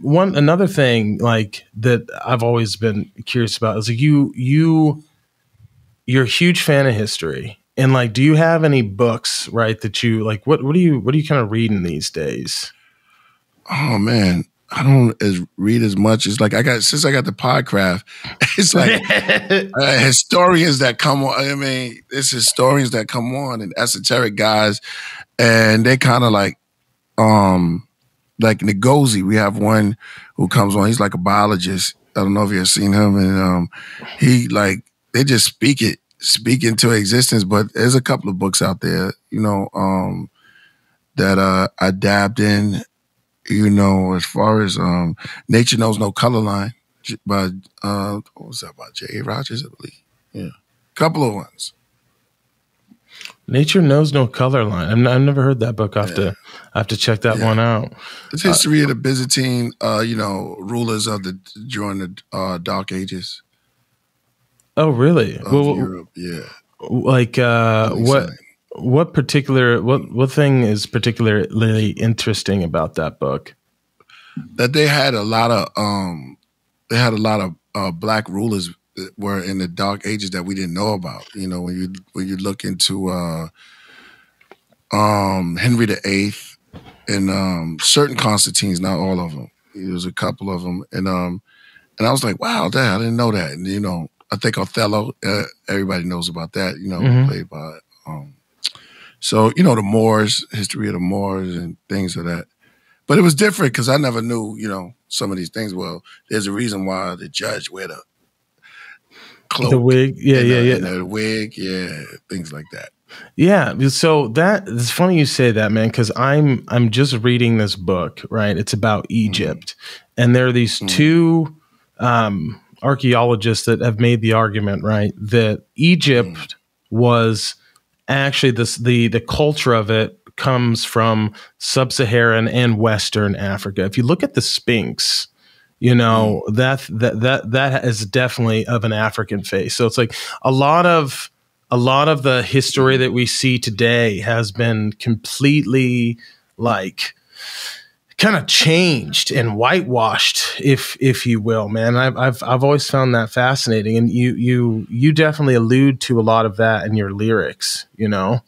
one another thing like that I've always been curious about is like you you you're a huge fan of history. And like do you have any books, right, that you like what what do you what are you kind of reading these days? Oh man, I don't as read as much as like I got since I got the podcraft. It's like uh, historians that come on. I mean, it's historians that come on and esoteric guys, and they kind of like, um, like Ngozi. We have one who comes on. He's like a biologist. I don't know if you've seen him, and um, he like they just speak it, speak into existence. But there's a couple of books out there, you know, um, that uh, I dabbed in you know, as far as um, Nature Knows No Color Line by, uh, what was that by J.A. Rogers, I believe. Yeah. A couple of ones. Nature Knows No Color Line. I've, I've never heard that book. I have, yeah. to, I have to check that yeah. one out. It's history uh, of the Byzantine, uh, you know, rulers of the during the uh, Dark Ages. Oh, really? Well, Europe, yeah. Like, uh, what? what particular what what thing is particularly interesting about that book? That they had a lot of um they had a lot of uh, black rulers that were in the dark ages that we didn't know about. You know, when you when you look into uh um Henry the Eighth and um certain Constantines, not all of them. There's a couple of them, and um and I was like, wow, dad, I didn't know that. And you know, I think Othello, uh, everybody knows about that. You know, mm-hmm. played by um so, you know, the Moors, history of the Moors and things of that. But it was different because I never knew, you know, some of these things. Well, there's a reason why the judge wear the cloak. The wig. Yeah, and, yeah, yeah. the wig. Yeah, things like that. Yeah, so that it's funny you say that, man, because I'm I'm just reading this book, right? It's about mm-hmm. Egypt, mm-hmm. and there are these mm-hmm. two um, archaeologists that have made the argument, right, that Egypt mm-hmm. was actually this the the culture of it comes from sub-Saharan and Western Africa. If you look at the Sphinx, you know mm. that that that that is definitely of an African face. So it's like a lot of a lot of the history that we see today has been completely like kind of changed and whitewashed, if if you will, man. I've I've I've always found that fascinating, and you you you definitely allude to a lot of that in your lyrics. You know.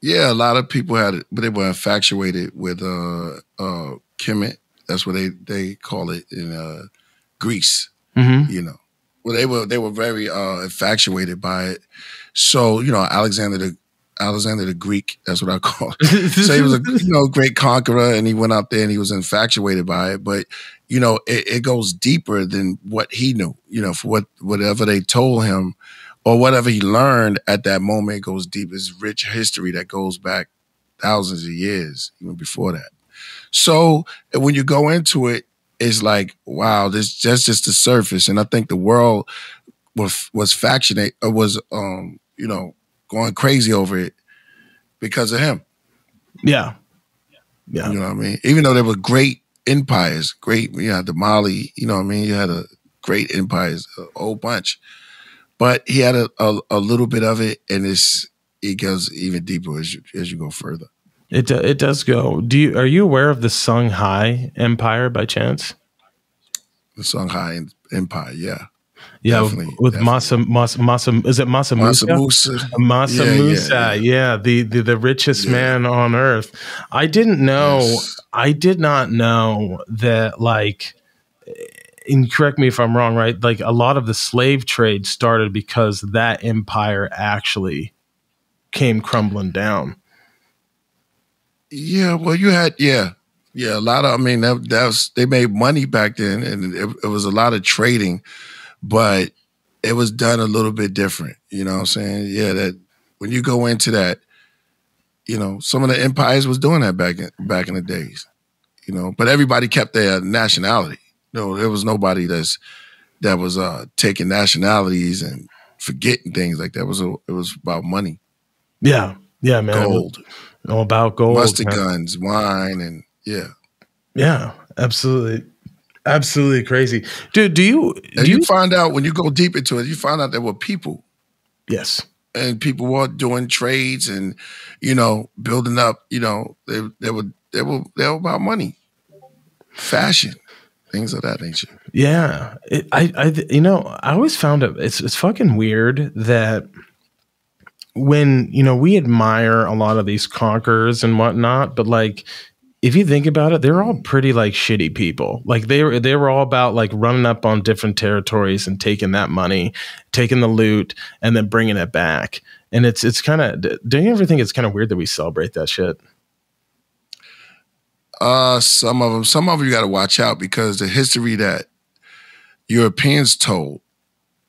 Yeah, a lot of people had, it but they were infatuated with uh uh Kemet. That's what they they call it in uh Greece. Mm-hmm. You know, well they were they were very uh infatuated by it. So you know, Alexander the Alexander the Greek. That's what I call it. so he was a you know great conqueror, and he went out there and he was infatuated by it. But you know, it, it goes deeper than what he knew. You know, for what whatever they told him or whatever he learned at that moment goes deep. It's rich history that goes back thousands of years, even before that. So when you go into it, it's like, wow, this that's just the surface. And I think the world was was factionate uh, was um, you know, going crazy over it because of him. Yeah. Yeah. You know what I mean? Even though there were great empires, great, you had the Mali, you know what I mean? You had a great empires, a whole bunch. But he had a, a, a little bit of it, and it's it goes even deeper as you, as you go further. It it does go. Do you are you aware of the Songhai Empire by chance? The Songhai Empire, yeah. Yeah, definitely, with definitely. Masa, Masa, Masa, is it Masa, Masa Musa? Musa. Masa yeah, Musa, yeah, yeah. yeah, the, the the richest man on earth. I didn't know. Yes. I did not know that. Like, and correct me if I'm wrong. Right, like a lot of the slave trade started because that empire actually came crumbling down. Yeah, well, you had yeah, yeah, a lot of. I mean, that, that was they made money back then, and it, it was a lot of trading but it was done a little bit different. You know what I'm saying? Yeah, that when you go into that, you know, some of the empires was doing that back in back in the days. You know, but everybody kept their nationality. You know, there was nobody that's that was uh taking nationalities and forgetting things like that. It was a, it was about money. Yeah. Yeah, man. Gold. All about gold. Mustard man. guns, wine, and yeah. Yeah, absolutely. Absolutely crazy, dude. Do you? Do you, you find out when you go deep into it? You find out there were people. Yes. And people were doing trades and, you know, building up. You know, they they were they were they were about money. fashion, things of that nature. Yeah, it, I, I, you know, I always found it. It's it's fucking weird that when you know we admire a lot of these conquerors and whatnot, but like if you think about it, they're all pretty like shitty people. Like they were they were all about like running up on different territories and taking that money, taking the loot, and then bringing it back. And it's it's kind of. Do you ever think it's kind of weird that we celebrate that shit? Uh, some of them. Some of them you got to watch out because the history that Europeans told,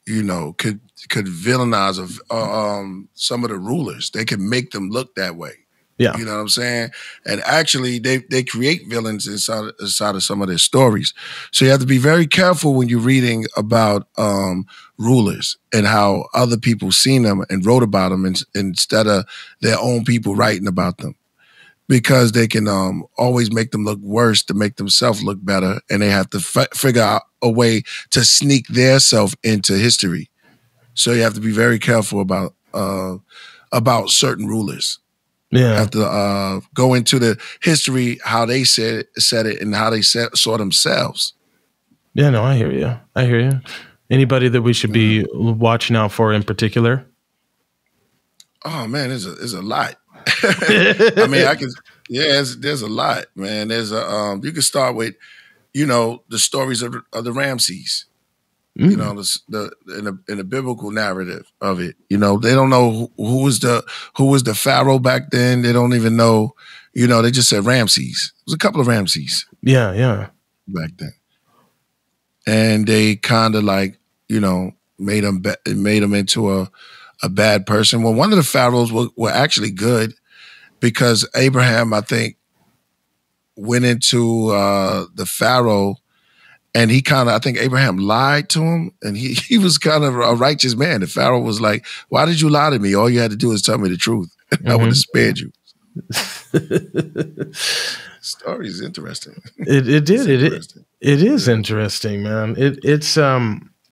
you know, could could villainize uh, um, some of the rulers. They could make them look that way. Yeah. You know what I'm saying? And actually they they create villains inside inside of some of their stories. So you have to be very careful when you're reading about um, rulers and how other people seen them and wrote about them in, instead of their own people writing about them. Because they can um, always make them look worse to make themselves look better, and they have to f- figure out a way to sneak their self into history. So you have to be very careful about uh, about certain rulers. Yeah. Have to uh, go into the history, how they said said it, and how they said, saw themselves. Yeah, no, I hear you. I hear you. Anybody that we should be watching out for in particular? Oh man, there's a there's a lot. I mean, I can yeah, there's, there's a lot, man. There's a um, you can start with, you know, the stories of, of the Ramses. Mm. You know, the, the in the in the biblical narrative of it. You know, they don't know who, who was the who was the pharaoh back then. They don't even know. You know, they just said Ramses. It was a couple of Ramses. Yeah, yeah. Back then, and they kind of like you know made him made him into a a bad person. Well, one of the pharaohs were, were actually good because Abraham, I think, went into uh, the pharaoh and he kind of, I think Abraham lied to him, and he he was kind of a righteous man. The Pharaoh was like, "Why did you lie to me? All you had to do is tell me the truth. Mm-hmm. I would have spared you." Story is interesting. It it did it, it it is interesting, man. It it's um